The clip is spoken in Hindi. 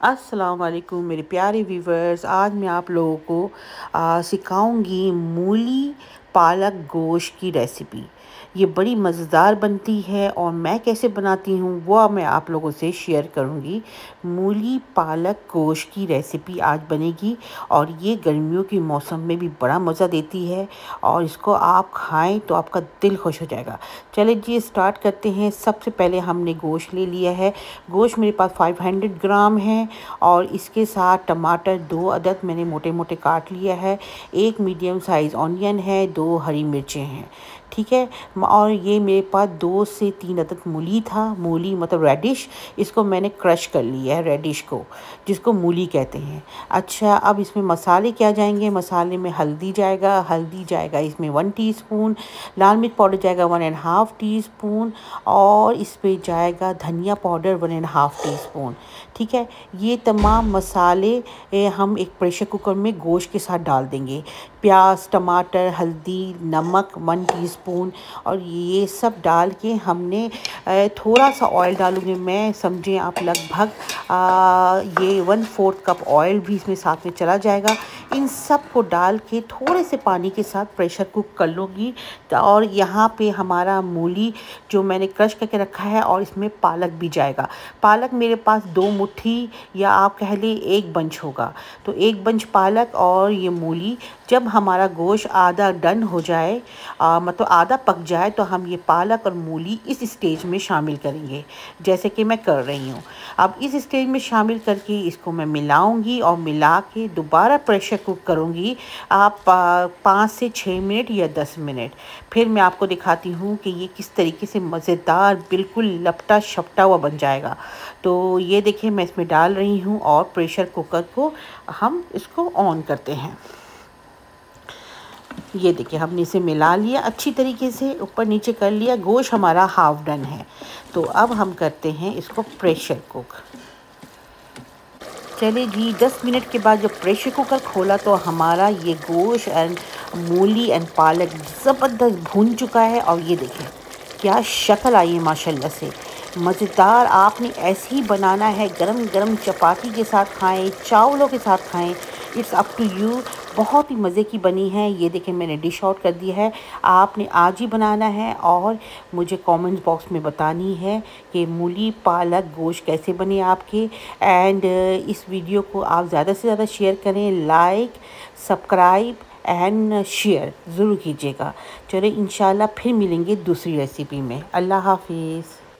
अस्सलाम वालेकुम मेरे प्यारे व्यूवर्स आज मैं आप लोगों को सिखाऊँगी मूली पालक गोश्त की रेसिपी ये बड़ी मज़ेदार बनती है और मैं कैसे बनाती हूँ, वो मैं आप लोगों से शेयर करूँगी। मूली पालक गोश्त की रेसिपी आज बनेगी और ये गर्मियों के मौसम में भी बड़ा मज़ा देती है और इसको आप खाएँ तो आपका दिल खुश हो जाएगा। चले जी स्टार्ट करते हैं। सबसे पहले हमने गोश्त ले लिया है। गोश्त मेरे पास 500 ग्राम है और इसके साथ टमाटर दो अदद मैंने मोटे मोटे काट लिया है। एक मीडियम साइज़ ऑनियन है, दो हरी मिर्चें हैं। ठीक है? और ये मेरे पास दो से तीन अदद मूली था। मूली मतलब रेडिश इसको मैंने क्रश कर लिया है रेडिश को, जिसको मूली कहते हैं। अच्छा अब इसमें मसाले क्या जाएँगे? मसाले में हल्दी जाएगा हल्दी जाएगा इसमें वन टीस्पून लाल मिर्च पाउडर जाएगा one and half teaspoon और इस पर जाएगा धनिया powder one and half teaspoon ठीक है? ये तमाम मसाले हम एक प्रेशर कुकर में गोश्त के साथ डाल देंगे। प्याज, टमाटर, हल्दी, नमक वन टीस्पून और ये सब डाल के हमने थोड़ा सा ऑयल डालूँगी। मैं समझें आप लगभग ये वन फोर्थ कप ऑयल भी इसमें साथ में चला जाएगा। इन सबको डाल के थोड़े से पानी के साथ प्रेशर कुक कर लूँगी। और यहाँ पे हमारा मूली जो मैंने क्रश करके रखा है और इसमें पालक भी जाएगा। पालक मेरे पास दो मुट्ठी या आप कह लें एक बंच होगा। तो एक बंच पालक और ये मूली, जब हमारा गोश्त आधा डन हो जाए मतलब आधा पक जाए तो हम ये पालक और मूली इस स्टेज में शामिल करेंगे, जैसे कि मैं कर रही हूँ। अब इस स्टेज में शामिल करके इसको मैं मिलाऊँगी और मिला के दोबारा प्रेशर कुक करूँगी। आप पाँच से छः मिनट या दस मिनट। फिर मैं आपको दिखाती हूँ कि ये किस तरीके से मज़ेदार, बिल्कुल लपटा शपटा हुआ बन जाएगा। तो ये देखिए, मैं इसमें डाल रही हूँ और प्रेशर कुकर को हम इसको ऑन करते हैं। ये देखिए, हमने इसे मिला लिया अच्छी तरीके से, ऊपर नीचे कर लिया, गोश्त हमारा हाफ़ डन है। तो अब हम करते हैं इसको प्रेशर कुक चले जी, दस मिनट के बाद जब प्रेशर कुकर खोला तो हमारा ये गोश्त एंड मूली एंड पालक ज़बरदस्त भून चुका है और ये देखें क्या शक्ल आई है माशाल्लाह से। मज़ेदार, आपने ऐसे ही बनाना है गरम गरम चपाती के साथ खाएँ, चावलों के साथ खाएँ। इट्स अप टू यू बहुत ही मज़े की बनी है। ये देखें मैंने डिश आउट कर दिया है। आपने आज ही बनाना है और मुझे कमेंट्स बॉक्स में बतानी है कि मूली पालक गोश्त कैसे बने आपके। एंड इस वीडियो को आप ज़्यादा से ज़्यादा शेयर करें लाइक सब्सक्राइब एंड शेयर ज़रूर कीजिएगा। चलो इन फिर मिलेंगे दूसरी रेसिपी में। अल्लाह हाफिज़।